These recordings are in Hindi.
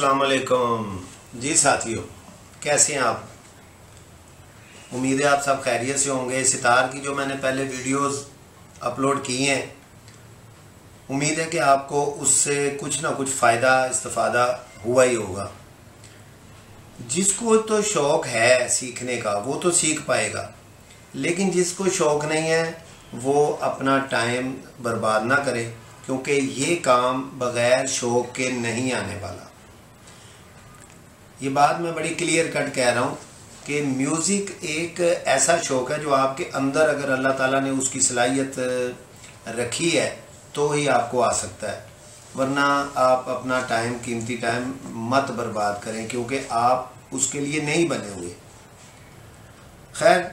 अस्सलाम वालेकुम जी साथियों, कैसे हैं आप? उम्मीद है आप सब खैरियत से होंगे। सितार की जो मैंने पहले वीडियोस अपलोड की हैं, उम्मीद है कि आपको उससे कुछ ना कुछ फ़ायदा, इस्तफादा हुआ ही होगा। जिसको तो शौक़ है सीखने का, वो तो सीख पाएगा। लेकिन जिसको शौक़ नहीं है, वो अपना टाइम बर्बाद ना करे, क्योंकि ये काम बग़ैर शौक़ के नहीं आने वाला। ये बात मैं बड़ी क्लियर कट कह रहा हूँ कि म्यूज़िक एक ऐसा शौक़ है जो आपके अंदर अगर अल्लाह ताला ने उसकी सलाहियत रखी है तो ही आपको आ सकता है। वरना आप अपना टाइम कीमती टाइम मत बर्बाद करें, क्योंकि आप उसके लिए नहीं बने हुए। खैर,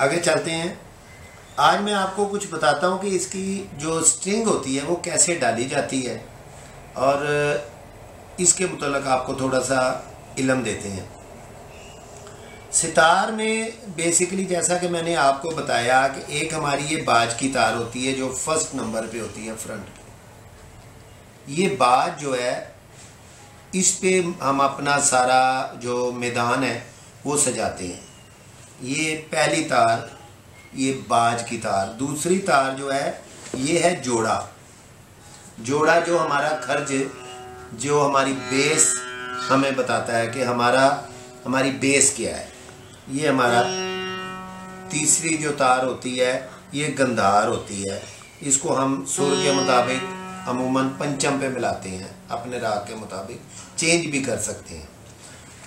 आगे चलते हैं। आज मैं आपको कुछ बताता हूँ कि इसकी जो स्ट्रिंग होती है, वो कैसे डाली जाती है। और, इसके मतलब आपको थोड़ा सा इलम देते हैं। सितार में बेसिकली जैसा कि मैंने आपको बताया कि एक हमारी ये बाज की तार होती है जो फ़र्स्ट नंबर पे होती है फ्रंट ये बाज जो है, इस पे हम अपना सारा जो मैदान है, वो सजाते हैं। ये पहली तार, ये बाज की तार। दूसरी तार जो है, ये है जोड़ा। जोड़ा जो हमारा खर्च, जो हमारी बेस हमें बताता है कि हमारा, हमारी बेस क्या है। ये हमारा तीसरी जो तार होती है, ये गंधार होती है। इसको हम सुर के मुताबिक अमूमन पंचम पे मिलाते हैं, अपने राग के मुताबिक। चेंज भी कर सकते हैं।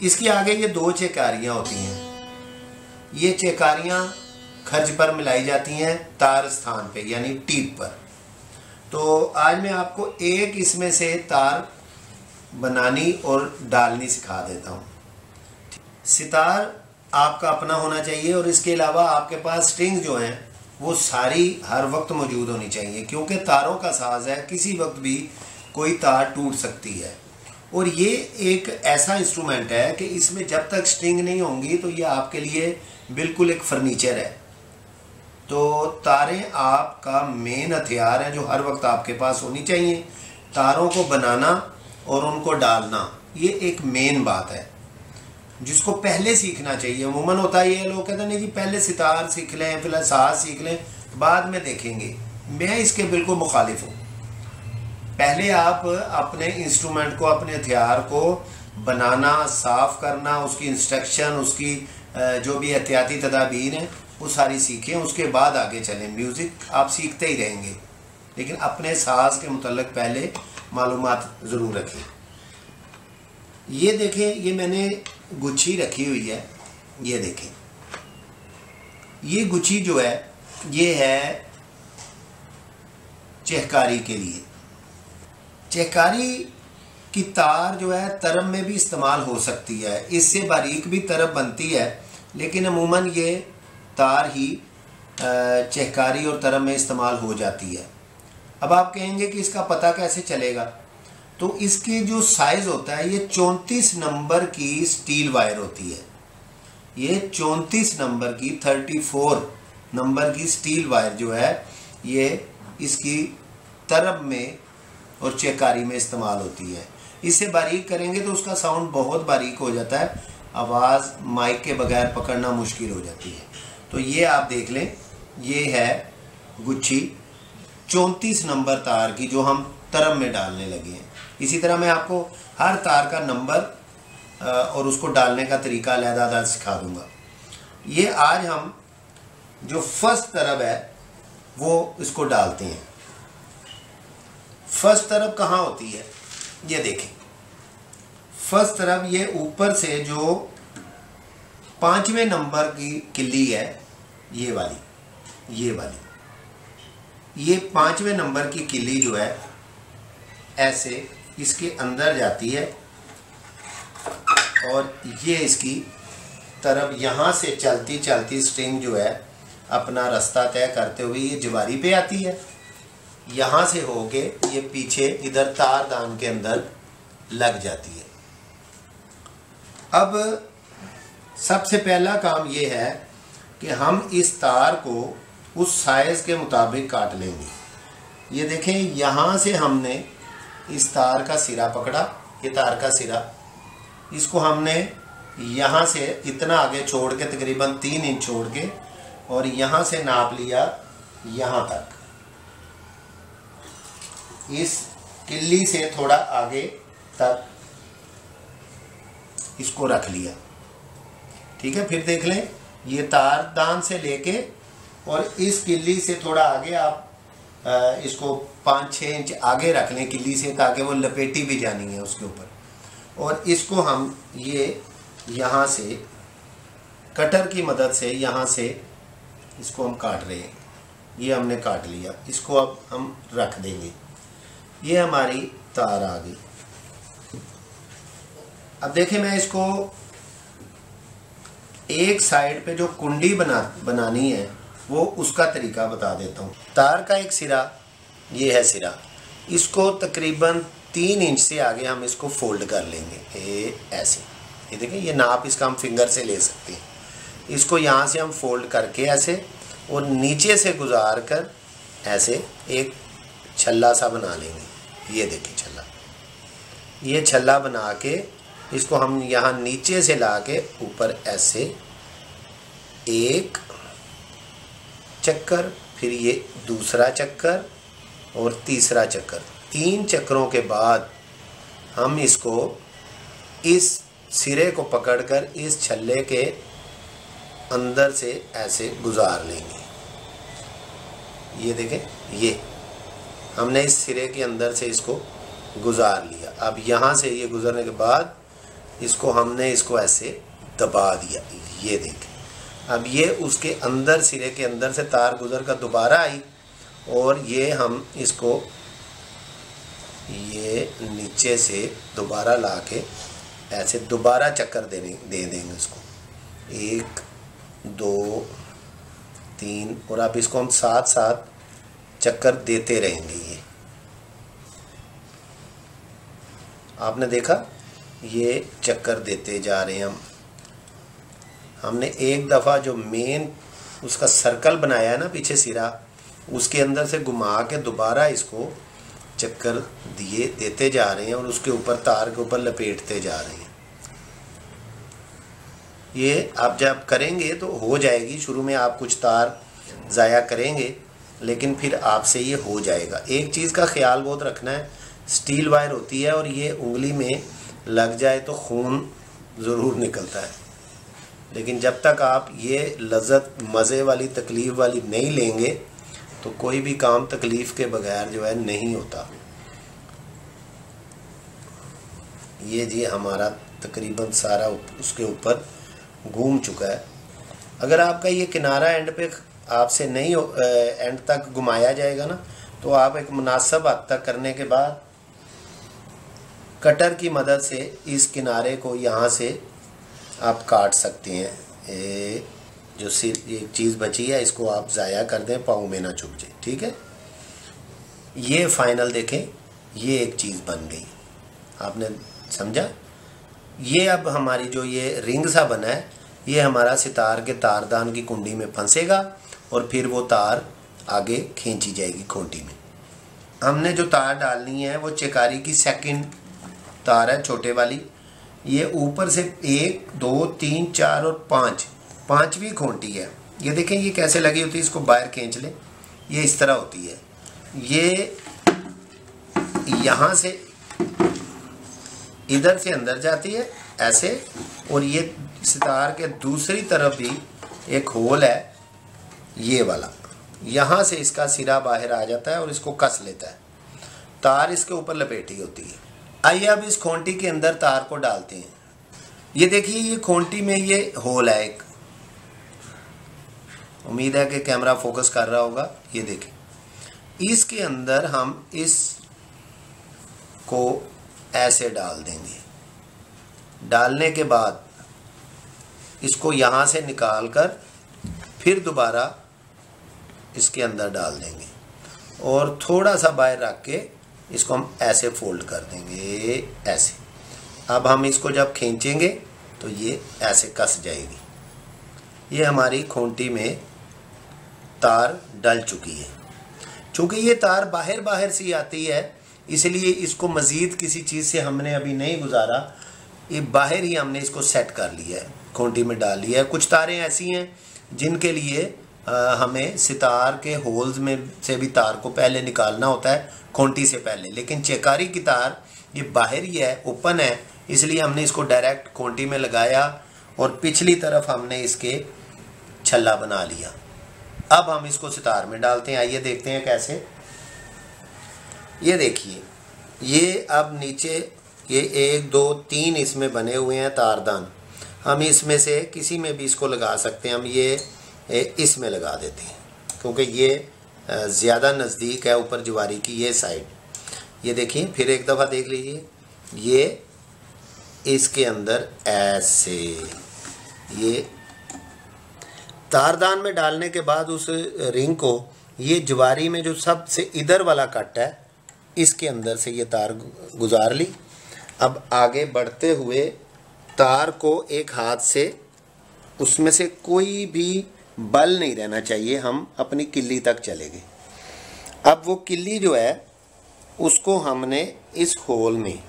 इसके आगे ये दो चेकारियाँ होती हैं। ये चेकारियाँ खर्च पर मिलाई जाती हैं तार स्थान पे, यानी टीप पर। तो आज मैं आपको एक इसमें से तार बनानी और डालनी सिखा देता हूँ। सितार आपका अपना होना चाहिए और इसके अलावा आपके पास स्ट्रिंग जो हैं, वो सारी हर वक्त मौजूद होनी चाहिए, क्योंकि तारों का साज है, किसी वक्त भी कोई तार टूट सकती है। और ये एक ऐसा इंस्ट्रूमेंट है कि इसमें जब तक स्ट्रिंग नहीं होंगी तो ये आपके लिए बिल्कुल एक फर्नीचर है। तो तारें आपका मेन हथियार है, जो हर वक्त आपके पास होनी चाहिए। तारों को बनाना और उनको डालना, ये एक मेन बात है। जिसको पहले सीखना चाहिए। अमूमन होता है ये, लोग कहते हैं, नहीं जी, पहले सितार सीख लें, फिर साज सीख लें, बाद में देखेंगे। मैं इसके बिल्कुल मुखालिफ हूँ। पहले आप अपने इंस्ट्रूमेंट को, अपने हथियार को बनाना, साफ़ करना, उसकी इंस्ट्रक्शन उसकी जो भी एहतियाती तदाबीर हैं, वो सारी सीखें, उसके बाद आगे चलें। म्यूज़िक आप सीखते ही रहेंगे। लेकिन अपने साज के मतलब पहले मालूम ज़रूर रखें। ये देखें, ये मैंने गुच्छी रखी हुई है, ये देखें। ये गुच्छी जो है, ये है चहकारी के लिए। चहकारी की तार जो है तरब में भी इस्तेमाल हो सकती है। इससे बारीक भी तरब बनती है, लेकिन अमूमन ये तार ही चहकारी और तरब में इस्तेमाल हो जाती है। अब आप कहेंगे कि इसका पता कैसे चलेगा? तो इसकी जो साइज़ होता है, ये चौंतीस नंबर की स्टील वायर होती है। ये चौंतीस नंबर की थर्टी फोर नंबर की स्टील वायर जो है, ये इसकी तरब में और चेकारी में इस्तेमाल होती है। इसे बारीक करेंगे तो उसका साउंड बहुत बारीक हो जाता है। आवाज़ माइक के बगैर पकड़ना मुश्किल हो जाती है। तो ये आप देख लें, ये है गुच्छी चौंतीस नंबर तार की जो हम तरम में डालने लगे हैं। इसी तरह मैं आपको हर तार का नंबर और उसको डालने का तरीका लहदा सिखा दूँगा। ये आज हम जो फ़र्स्ट तरफ़ है, वो इसको डालते हैं। फ़र्स्ट तरफ़ कहाँ होती है? ये देखें। फ़र्स्ट तरफ़ ये ऊपर से जो पाँचवें नंबर की किल्ली है, ये वाली ये वाली। ये पाँचवें नंबर की किली जो है, ऐसे इसके अंदर जाती है और ये इसकी तरफ़ यहाँ से चलती चलती स्ट्रिंग जो है, अपना रास्ता तय करते हुए ये जवारी पे आती है। यहाँ से होके ये पीछे इधर तार दान के अंदर लग जाती है। अब सबसे पहला काम ये है कि हम इस तार को उस साइज़ के मुताबिक काट लेंगे। ये देखें, यहाँ से हमने इस तार का सिरा पकड़ा, ये तार का सिरा। इसको हमने यहाँ से इतना आगे छोड़ के, तकरीबन तीन इंच छोड़ के, और यहाँ से नाप लिया यहाँ तक। इस किल्ली से थोड़ा आगे तक इसको रख लिया। ठीक है, फिर देख लें, ये तार दान से लेके और इस किल्ली से थोड़ा आगे आप इसको पाँच छः इंच आगे रख लें किल्ली से, ताकि वो लपेटी भी जानी है उसके ऊपर। और इसको हम ये यहाँ से, कटर की मदद से यहाँ से इसको हम काट रहे हैं। ये हमने काट लिया। इसको अब हम रख देंगे। ये हमारी तार आ गई। अब देखिए, मैं इसको एक साइड पे जो कुंडी बना, बनानी है वो उसका तरीका बता देता हूँ। तार का एक सिरा, ये है सिरा। इसको तकरीबन तीन इंच से आगे हम इसको फोल्ड कर लेंगे। ये ऐसे। ये देखें ये नाप इसका हम फिंगर से ले सकते हैं। इसको यहाँ से हम फोल्ड करके ऐसे और नीचे से गुजार कर ऐसे एक छल्ला सा बना लेंगे। ये देखिए छल्ला। ये छल्ला बना के इसको हम यहाँ नीचे से ला के ऊपर ऐसे एक चक्कर, फिर ये दूसरा चक्कर और तीसरा चक्कर। तीन चक्करों के बाद हम इसको इस सिरे को पकड़कर इस छल्ले के अंदर से ऐसे गुजार लेंगे। ये देखें, ये। हमने इस सिरे के अंदर से इसको गुजार लिया। अब यहाँ से ये गुजरने के बाद इसको हमने इसको ऐसे दबा दिया। ये देखें। अब ये उसके अंदर, सिरे के अंदर से तार गुजर कर दोबारा आई और ये हम इसको ये नीचे से दोबारा ला के ऐसे दोबारा चक्कर देने, दे देंगे इसको एक, दो, तीन और आप इसको हम साथ साथ चक्कर देते रहेंगे ये। आपने देखा? ये चक्कर देते जा रहे हैं हम। हमने एक दफ़ा जो मेन उसका सर्कल बनाया है ना पीछे सिरा, उसके अंदर से घुमा के दोबारा इसको चक्कर दिए, देते जा रहे हैं और उसके ऊपर तार के ऊपर लपेटते जा रहे हैं। ये आप जब करेंगे तो हो जाएगी, शुरू में आप कुछ तार ज़ाया करेंगे, लेकिन फिर आपसे ये हो जाएगा। एक चीज़ का ख्याल बहुत रखना है स्टील वायर होती है और ये उंगली में लग जाए तो खून ज़रूर निकलता है। लेकिन जब तक आप ये लज्जत, मज़े वाली, तकलीफ़ वाली नहीं लेंगे तो कोई भी काम तकलीफ़ के बगैर जो है नहीं होता। ये जी हमारा तकरीबन सारा उसके ऊपर घूम चुका है। अगर आपका ये किनारा एंड पे आपसे नहीं एंड तक घुमाया जाएगा ना तो आप एक मुनासब हद तक करने के बाद कटर की मदद से इस किनारे को यहाँ से आप काट सकते हैं। ए, जो सिर्फ़ एक चीज़ बची है इसको आप ज़ाया कर दें पाँव में ना चुप जाए ठीक है? ये फाइनल देखें ये एक चीज़ बन गई। आपने समझा? ये अब हमारी जो ये रिंग सा बना है ये हमारा सितार के तारदान की कुंडी में फंसेगा और फिर वो तार आगे खींची जाएगी खूंटी में। हमने जो तार डालनी है वो चिकारी की सेकंड तार है छोटे वाली। ये ऊपर से एक, दो, तीन, चार और पाँच। पांचवी खूंटी है। ये देखें, ये कैसे लगी होती है, इसको बाहर खींच लें। ये इस तरह होती है। ये यहाँ से इधर से अंदर जाती है, ऐसे, और ये सितार के दूसरी तरफ़ भी एक होल है, ये वाला। यहाँ से इसका सिरा बाहर आ जाता है और इसको कस लेता है। तार इसके ऊपर लपेटी होती है। आइए अब इस खोंटी के अंदर तार को डालते हैं। ये देखिए, ये खोंटी में ये होल है एक। उम्मीद है कि कैमरा फोकस कर रहा होगा। ये देखें इसके अंदर हम इस को ऐसे डाल देंगे। डालने के बाद इसको यहाँ से निकाल कर फिर दोबारा इसके अंदर डाल देंगे। और थोड़ा सा बाहर रख के इसको हम ऐसे फोल्ड कर देंगे, ऐसे। अब हम इसको जब खींचेंगे तो ये ऐसे कस जाएगी। ये हमारी खूंटी में तार डल चुकी है। चूँकि ये तार बाहर बाहर सी आती है, इसलिए इसको मज़ीद किसी चीज़ से हमने अभी नहीं गुजारा। ये बाहर ही हमने इसको सेट कर लिया है, खूंटी में डाल लिया है। कुछ तारें ऐसी हैं जिनके लिए हमें सितार के होल्स में से भी तार को पहले निकालना होता है, खूंटी से पहले। लेकिन चेकारी की तार, ये बाहर ही है, ओपन है, इसलिए हमने इसको डायरेक्ट खूंटी में लगाया और पिछली तरफ़ हमने इसके छल्ला बना लिया। अब हम इसको सितार में डालते हैं। आइए देखते हैं कैसे। ये देखिए, ये अब नीचे, ये एक, दो, तीन इसमें बने हुए हैं तारदान। हम इसमें से किसी में भी इसको लगा सकते हैं। हम ये इसमें लगा देते हैं। क्योंकि ये ज़्यादा नज़दीक है ऊपर जवारी की ये साइड। ये देखिए, फिर एक दफ़ा देख लीजिए। ये इसके अंदर ऐसे। ये तारदान में डालने के बाद उस रिंग को, ये जवारी में जो सबसे इधर वाला कट है, इसके अंदर से ये तार गुजार ली। अब आगे बढ़ते हुए तार को एक हाथ से, उसमें से कोई भी बल नहीं रहना चाहिए, हम अपनी किल्ली तक चले गए। अब वो किल्ली जो है, उसको हमने इस होल में,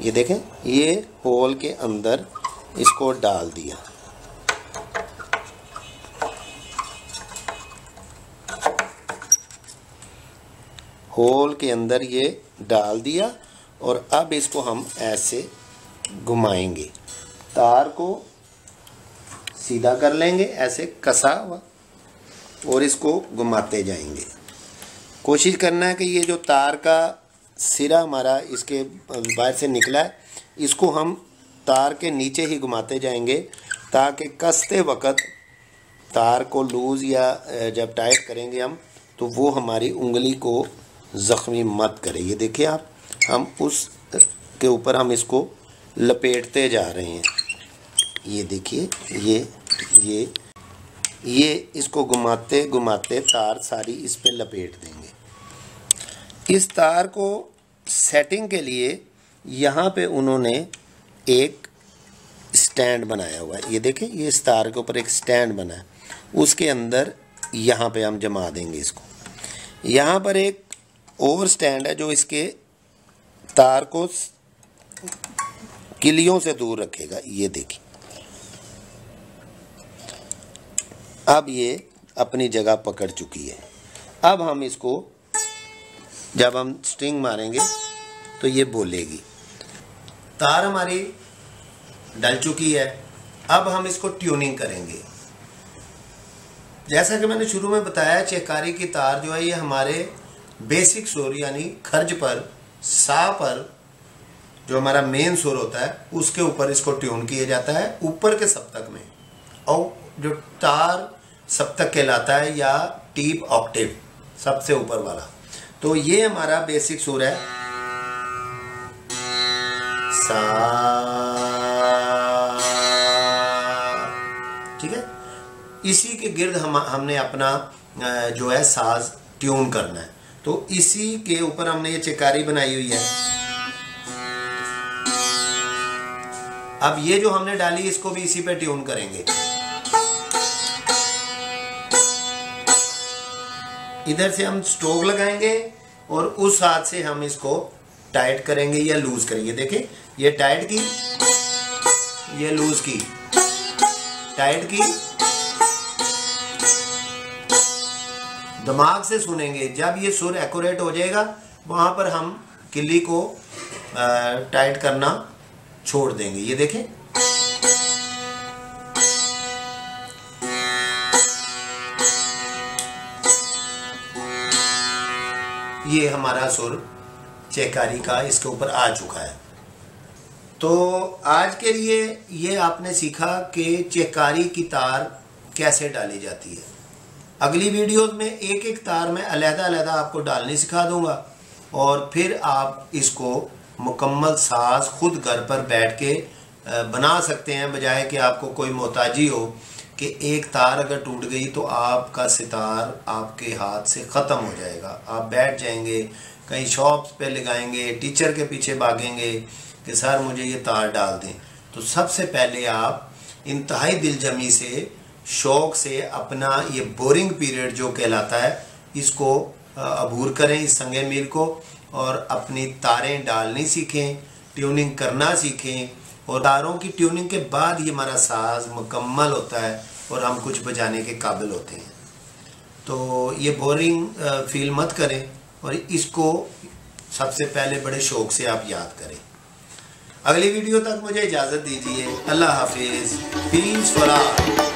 ये देखें, ये होल के अंदर इसको डाल दिया। होल के अंदर ये डाल दिया और अब इसको हम ऐसे घुमाएँगे। तार को सीधा कर लेंगे, ऐसे कसा हुआ, और इसको घुमाते जाएँगे। कोशिश करना है कि ये जो तार का सिरा हमारा इसके बाहर से निकला है, इसको हम तार के नीचे ही घुमाते जाएँगे, ताकि कसते वक्त तार को लूज़ या जब टाइट करेंगे हम तो वो हमारी उंगली को ज़ख्मी मत करे। ये देखिए आप, हम उस के ऊपर हम इसको लपेटते जा रहे हैं। ये देखिए, ये ये ये इसको घुमाते घुमाते तार सारी इस पर लपेट देंगे। इस तार को सेटिंग के लिए यहाँ पे उन्होंने एक स्टैंड बनाया हुआ है। ये देखें, ये इस तार के ऊपर एक स्टैंड बना है। उसके अंदर यहाँ पे हम जमा देंगे इसको। यहाँ पर एक ओवर स्टैंड है जो इसके तार को किलियों से दूर रखेगा। ये देखिए अब ये अपनी जगह पकड़ चुकी है। अब हम इसको, जब हम स्ट्रिंग मारेंगे तो ये बोलेगी। तार हमारी डल चुकी है। अब हम इसको ट्यूनिंग करेंगे। जैसा कि मैंने शुरू में बताया, चेकारी की तार जो है, ये हमारे बेसिक सुर यानी खर्ज पर, सा पर, जो हमारा मेन सुर होता है, उसके ऊपर इसको ट्यून किया जाता है, ऊपर के सप्तक में। और जो तार सप्तक कहलाता है या टीप ऑक्टिव, सबसे ऊपर वाला। तो ये हमारा बेसिक सुर है। सा, ठीक है? इसी के गिर्द हम, हमने अपना जो है साज ट्यून करना है। तो इसी के ऊपर हमने ये चिकारी बनाई हुई है। अब ये जो हमने डाली, इसको भी इसी पे ट्यून करेंगे। इधर से हम स्ट्रोक लगाएँगे और उस हाथ से हम इसको टाइट करेंगे या लूज करेंगे। देखें ये टाइट की, ये लूज की, टाइट की। दिमाग से सुनेंगे, जब ये सुर एक्यूरेट हो जाएगा, वहाँ पर हम किली को टाइट करना छोड़ देंगे। ये देखें ये हमारा सुर चेकारी का इसके ऊपर आ चुका है। तो आज के लिए ये आपने सीखा कि चेकारी की तार कैसे डाली जाती है। अगली वीडियोस में एक एक तार में अलहदा अलहदा आपको डालनी सिखा दूँगा और फिर आप इसको मुकम्मल साज खुद घर पर बैठ के बना सकते हैं, बजाय कि आपको कोई मोहताजी हो। कि एक तार अगर टूट गई तो आपका सितार आपके हाथ से ख़त्म हो जाएगा। आप बैठ जाएँगे, कहीं शॉप्स पे लगाएँगे, टीचर के पीछे भागेंगे कि, सर, मुझे ये तार डाल दें। तो सबसे पहले आप इंतहाई दिलजमी से, शौक से अपना ये बोरिंग पीरियड जो कहलाता है, इसको अबूर करें इस संगे मील को और अपनी तारें डालनी सीखें, ट्यूनिंग करना सीखें और तारों की ट्यूनिंग के बाद ये हमारा साज मुकम्मल होता है। और हम कुछ बजाने के काबिल होते हैं। तो ये बोरिंग फील मत करें और इसको सबसे पहले बड़े शौक से आप याद करें। अगली वीडियो तक मुझे इजाज़त दीजिए। अल्लाह हाफिज़। पीस फरार